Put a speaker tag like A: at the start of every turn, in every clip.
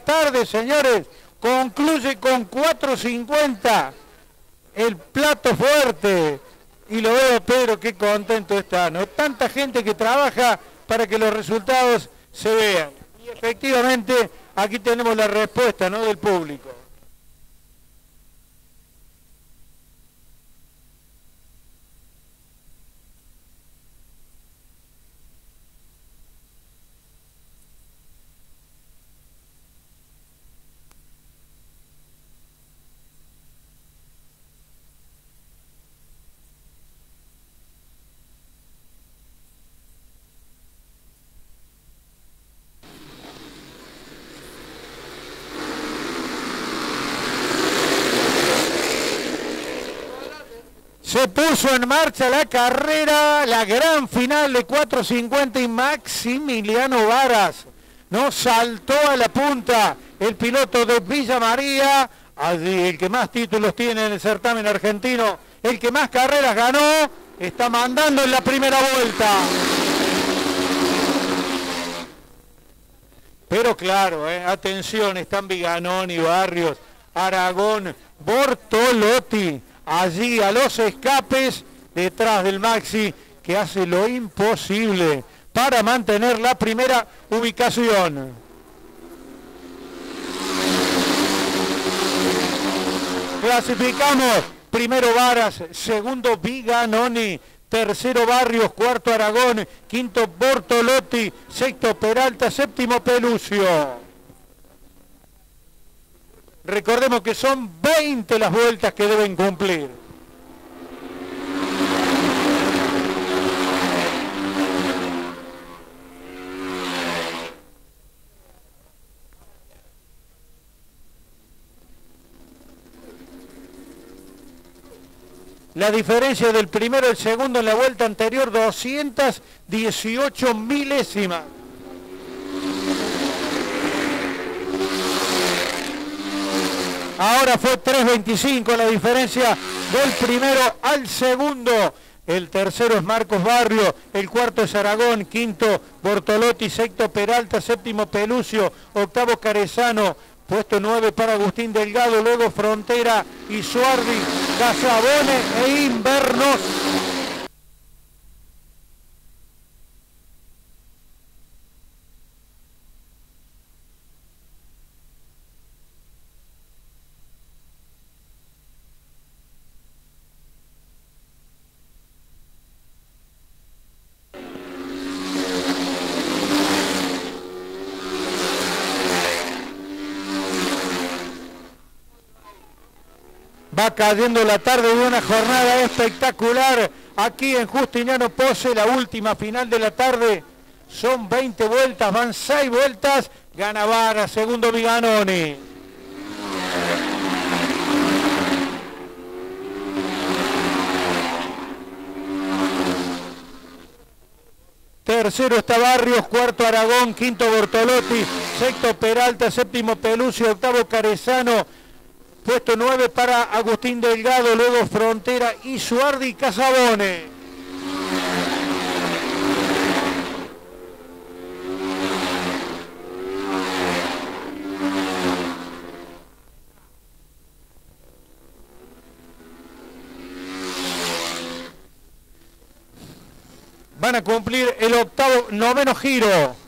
A: tarde, señores. Concluye con 4.50 el plato fuerte. Y lo veo, Pedro, qué contento está, ¿no? Tanta gente que trabaja para que los resultados se vean. Y efectivamente, aquí tenemos la respuesta, ¿no? Del público. Se puso en marcha la carrera, la gran final de 450 y Maximiliano Varas, ¿no? Saltó a la punta el piloto de Villa María, el que más títulos tiene en el certamen argentino, el que más carreras ganó, está mandando en la primera vuelta. Pero claro, ¿eh? atención, están Viganoni, Barrios, Aragón, Bortolotti, allí a los escapes detrás del Maxi que hace lo imposible para mantener la primera ubicación. Clasificamos primero Varas, segundo Viganoni, tercero Barrios, cuarto Aragón, quinto Bortolotti, sexto Peralta, séptimo Pelucio. Recordemos que son 20 las vueltas que deben cumplir. La diferencia del primero al segundo en la vuelta anterior, 218 milésimas. Ahora fue 3.25 la diferencia del primero al segundo. El tercero es Marcos Barrio, el cuarto es Aragón, quinto Bortolotti, sexto Peralta, séptimo Pelucio, octavo Carezano, puesto nueve para Agustín Delgado, luego Frontera y Suardi, Casabone e Invernos. Va cayendo la tarde de una jornada espectacular aquí en Justiniano Pose, la última final de la tarde. Son 20 vueltas, van 6 vueltas. Gana Vara, segundo Viganoni. Tercero está Barrios, cuarto Aragón, quinto Bortolotti, sexto Peralta, séptimo Pelucio, octavo Carezano, Puesto 9 para Agustín Delgado, luego Frontera y Suardi Casabone. Van a cumplir el octavo, noveno giro.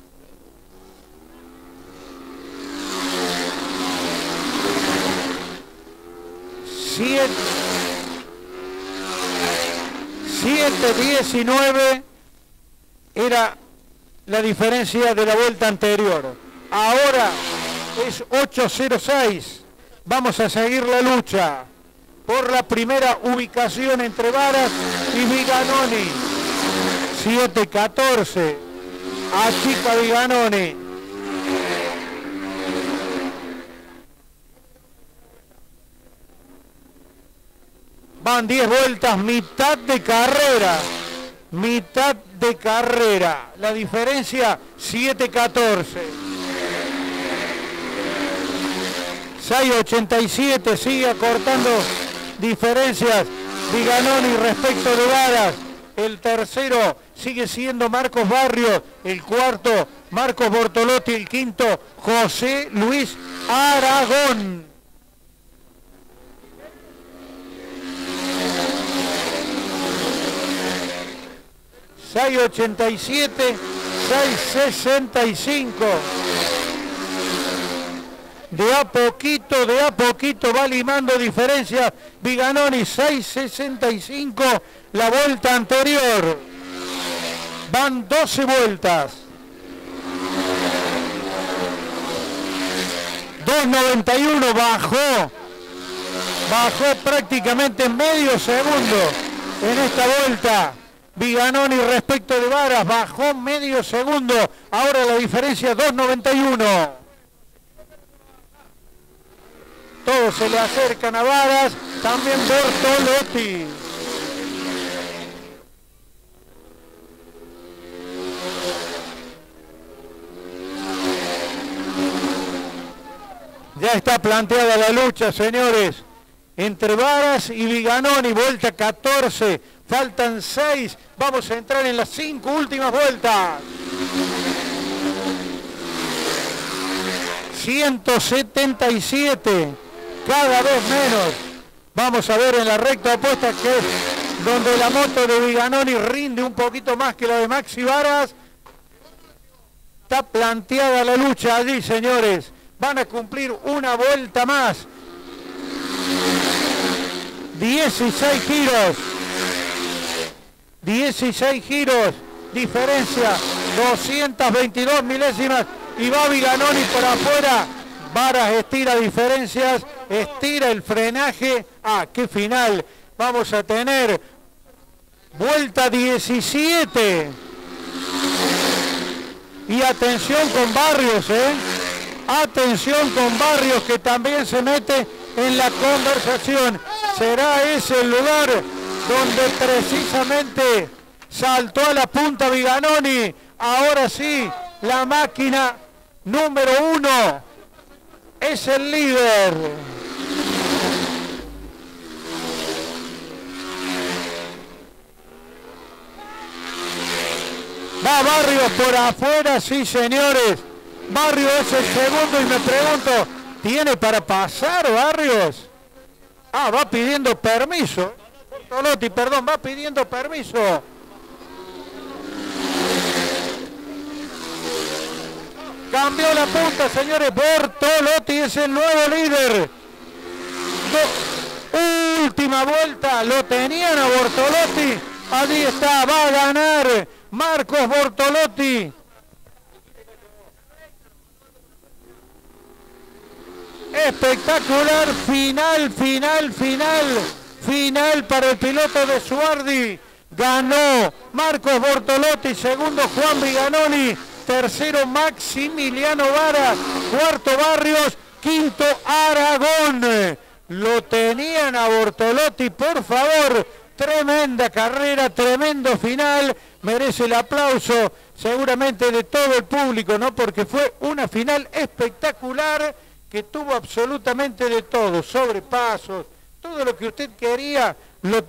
A: Siete, 7-19 era la diferencia de la vuelta anterior. Ahora es 8-0-6. Vamos a seguir la lucha por la primera ubicación entre Varas y Viganoni. 7-14. Achica Viganoni. Van 10 vueltas, mitad de carrera. Mitad de carrera. La diferencia 7-14. 6-87 sigue acortando diferencias. Viganoni respecto de Varas. El tercero sigue siendo Marcos Barrios. El cuarto Marcos Bortolotti el quinto, José Luis Aragón. 687, 665. De a poquito, de a poquito va limando diferencia. Viganoni 665, la vuelta anterior. Van 12 vueltas. 2.91 bajó. Bajó prácticamente medio segundo en esta vuelta. Viganoni respecto de Varas bajó medio segundo. Ahora la diferencia 2.91. Todos se le acercan a Varas. También Bortolotti. Ya está planteada la lucha, señores. Entre Varas y Viganoni, vuelta 14 Faltan seis. Vamos a entrar en las cinco últimas vueltas. 177. Cada vez menos. Vamos a ver en la recta opuesta que es donde la moto de Viganoni rinde un poquito más que la de Maxi Varas. Está planteada la lucha allí, señores. Van a cumplir una vuelta más. 16 giros. 16 giros, diferencia 222 milésimas y va Viganoni por afuera. Varas estira diferencias, estira el frenaje. Ah, qué final. Vamos a tener vuelta 17. Y atención con Barrios, ¿eh? Atención con Barrios que también se mete en la conversación. ¿Será ese el lugar donde precisamente saltó a la punta Viganoni. Ahora sí, la máquina número uno es el líder. Va Barrios por afuera, sí señores. Barrios es el segundo y me pregunto, ¿tiene para pasar Barrios? Ah, va pidiendo permiso. Bortolotti, perdón, va pidiendo permiso. Cambió la punta, señores. Bortolotti es el nuevo líder. última vuelta, lo tenían a Bortolotti. Allí está, va a ganar Marcos Bortolotti. Espectacular, final, final, final. Final para el piloto de Suardi. Ganó Marcos Bortolotti, segundo Juan Viganoni, tercero Maximiliano Vara, cuarto Barrios, quinto Aragón. Lo tenían a Bortolotti, por favor. Tremenda carrera, tremendo final. Merece el aplauso seguramente de todo el público, ¿no? Porque fue una final espectacular que tuvo absolutamente de todo, sobrepasos, todo lo que usted quería lo,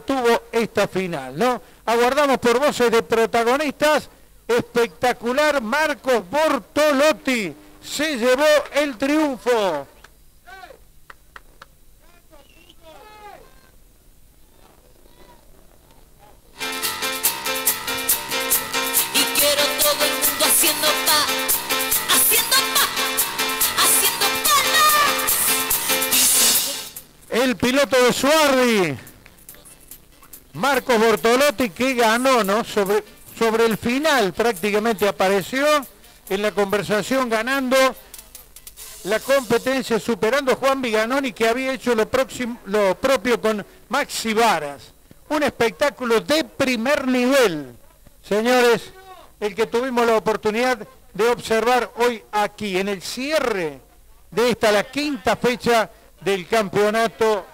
A: tuvo esta final, ¿no? Aguardamos por voces de protagonistas. Espectacular Marcos Bortolotti se llevó el triunfo. El piloto de Suardi, Marcos Bortolotti, que ganó, ¿no? Sobre, sobre el final prácticamente apareció en la conversación ganando la competencia, superando a Juan Viganoni, que había hecho lo, próximo, lo propio con Maxi Varas. Un espectáculo de primer nivel, señores, el que tuvimos la oportunidad de observar hoy aquí, en el cierre de esta, la quinta fecha del campeonato